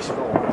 this.